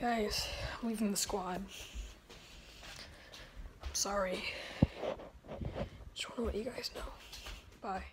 Guys, I'm leaving the squad. I'm sorry. Just want to let you guys know. Bye.